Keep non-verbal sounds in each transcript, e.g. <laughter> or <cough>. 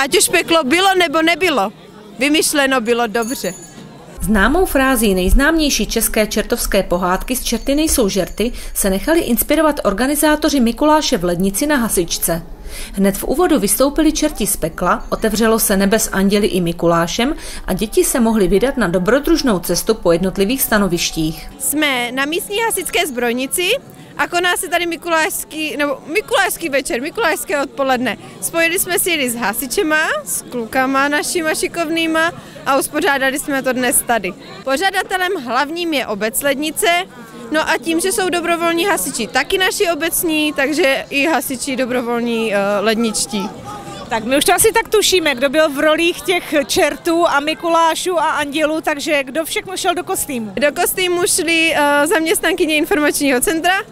ať už peklo bylo nebo nebylo, vymyšleno bylo dobře. Známou frází nejznámější české čertovské pohádky z čerty nejsou žerty se nechali inspirovat organizátoři Mikuláše v lednici na hasičce. Hned v úvodu vystoupili čerti z pekla, otevřelo se nebe s anděli i Mikulášem a děti se mohly vydat na dobrodružnou cestu po jednotlivých stanovištích. Jsme na místní hasičské zbrojnici a koná se tady Mikulášský, nebo Mikulášský večer, Mikulášské odpoledne. Spojili jsme si jeli s hasičema, s klukama našima šikovnýma a uspořádali jsme to dnes tady. Pořadatelem hlavním je obec Lednice, No a tím, že jsou dobrovolní hasiči taky naši obecní, takže i hasiči dobrovolní uh, ledničtí. Tak my už to asi tak tušíme, kdo byl v rolích těch čertů a Mikulášů a andělů, takže kdo všechno šel do kostýmu? Do kostýmu šli uh, zaměstnankyně informačního centra,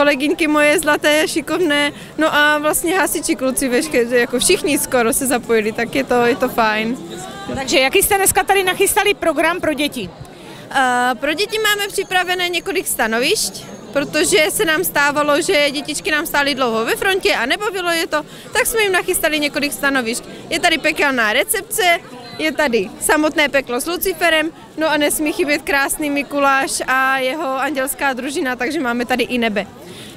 kolegyňky moje zlaté, šikovné, no a vlastně hasiči kluci veškeré, jako všichni skoro se zapojili, tak je to, je to fajn. Takže jaký jste dneska tady nachystali program pro děti? Uh, pro děti máme připravené několik stanovišť, protože se nám stávalo, že dětičky nám stály dlouho ve frontě a nebavilo je to, tak jsme jim nachystali několik stanovišť. Je tady pekelná recepce, je tady samotné peklo s Luciferem, no a nesmí chybět krásný Mikuláš a jeho andělská družina, takže máme tady i nebe.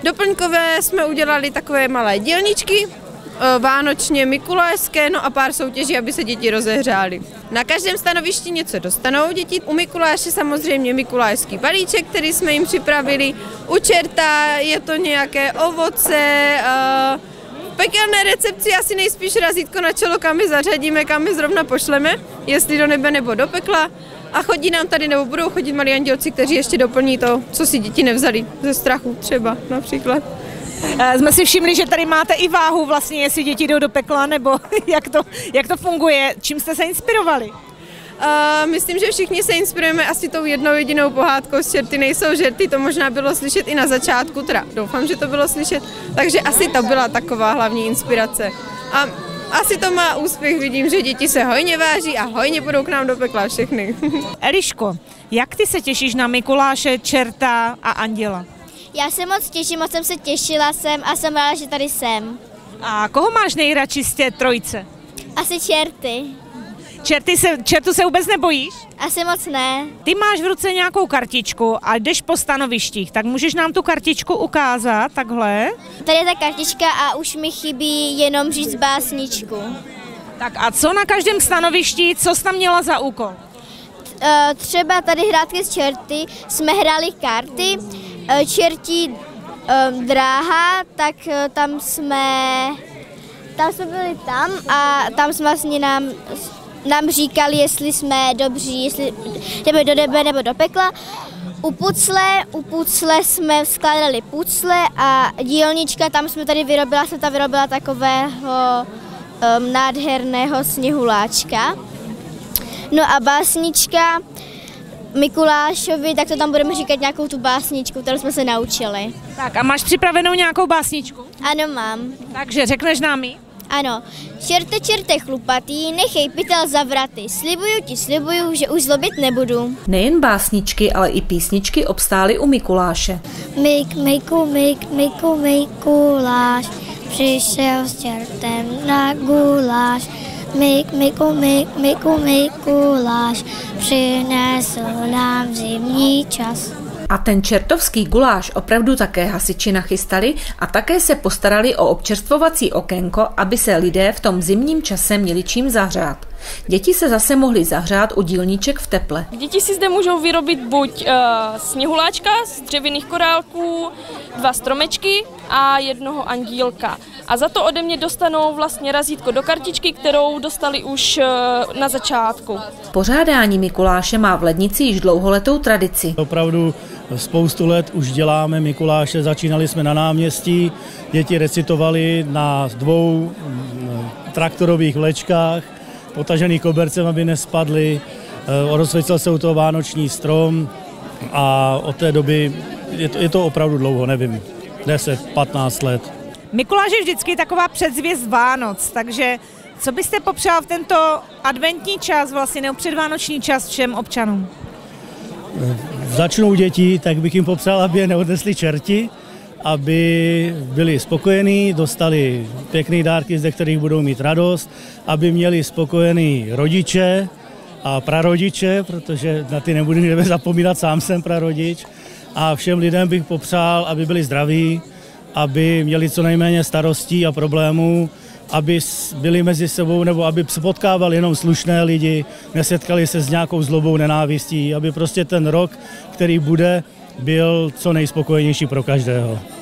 Doplňkové jsme udělali takové malé dílničky, e, vánočně mikulášské, no a pár soutěží, aby se děti rozehřály. Na každém stanovišti něco dostanou děti. U Mikuláše samozřejmě mikulášský balíček, který jsme jim připravili. U čerta je to nějaké ovoce, v pekelné recepci asi nejspíš razítko na čelo, kam my zařadíme, kam my zrovna pošleme, jestli do nebe nebo do pekla. A chodí nám tady, nebo budou chodit malí andělci, kteří ještě doplní to, co si děti nevzali ze strachu třeba například. Eh, jsme si všimli, že tady máte i váhu vlastně, jestli děti jdou do pekla, nebo <laughs> jak to, jak to funguje. Čím jste se inspirovali? Uh, myslím, že všichni se inspirujeme asi tou jednou jedinou pohádkou z čerty nejsou žerty, to možná bylo slyšet i na začátku, teda doufám, že to bylo slyšet, takže asi to byla taková hlavní inspirace. A asi to má úspěch, vidím, že děti se hojně váží a hojně budou k nám do pekla všechny. <laughs> Eliško, jak ty se těšíš na Mikuláše, Čerta a Anděla? Já se moc těším, moc jsem se těšila jsem a jsem ráda, že tady jsem. A koho máš nejradši z té trojce? Asi čerty. Čerty se, čertu se vůbec nebojíš? Asi moc ne. Ty máš v ruce nějakou kartičku a jdeš po stanovištích, tak můžeš nám tu kartičku ukázat, takhle? Tady je ta kartička a už mi chybí jenom říct básničku. Tak a co na každém stanovišti, co jsi tam měla za úkol? Eh, třeba tady hrátky z čerty jsme hráli karty, eh, čertí eh, dráha, tak tam jsme tam jsme byli tam a tam jsme vlastně nám nám říkali, jestli jsme dobří, jestli jdeme do nebe nebo do pekla. U pucle, u pucle jsme skládali pucle a dílnička, tam jsme tady vyrobila, jsem tam vyrobila takového um, nádherného sněhuláčka. No a básnička Mikulášovi, tak to tam budeme říkat nějakou tu básničku, kterou jsme se naučili. Tak a máš připravenou nějakou básničku? Ano, mám. Takže řekneš nám ji? Ano, čerte, čerte chlupatý, nechej pytel za vraty. Slibuju ti, slibuju, že už zlobit nebudu. Nejen básničky, ale i písničky obstály u Mikuláše. Mik, Miku, Mik, Miku, Mikuláš, přišel s čertem na guláš. Mik, Miku, Mik, Miku, Mikuláš, přinesl nám zimní čas. A ten čertovský guláš opravdu také hasiči nachystali a také se postarali o občerstvovací okénko, aby se lidé v tom zimním čase měli čím zahřát. Děti se zase mohly zahřát u dílníček v teple. Děti si zde můžou vyrobit buď uh, sněhuláčka z dřevěných korálků, dva stromečky a jednoho andílka. A za to ode mě dostanou vlastně razítko do kartičky, kterou dostali už uh, na začátku. Pořádání Mikuláše má v Lednici již dlouholetou tradici. Opravdu spoustu let už děláme Mikuláše, začínali jsme na náměstí, děti recitovali na dvou mm, traktorových vlečkách, potažený kobercem, aby nespadly, eh, rozsvícel se u toho vánoční strom a od té doby je to, je to opravdu dlouho, nevím, 10-15 let. Mikuláš je vždycky taková předzvěst Vánoc, takže co byste popřál v tento adventní čas, vlastně nebo předvánoční čas všem občanům? Začnou děti, tak bych jim popřál, aby je neodnesli čerti aby byli spokojení, dostali pěkné dárky, ze kterých budou mít radost, aby měli spokojený rodiče a prarodiče, protože na ty nebudu zapomínat, sám jsem prarodič. A všem lidem bych popřál, aby byli zdraví, aby měli co nejméně starostí a problémů, aby byli mezi sebou nebo aby potkávali jenom slušné lidi, nesetkali se s nějakou zlobou, nenávistí, aby prostě ten rok, který bude, byl co nejspokojenější pro každého.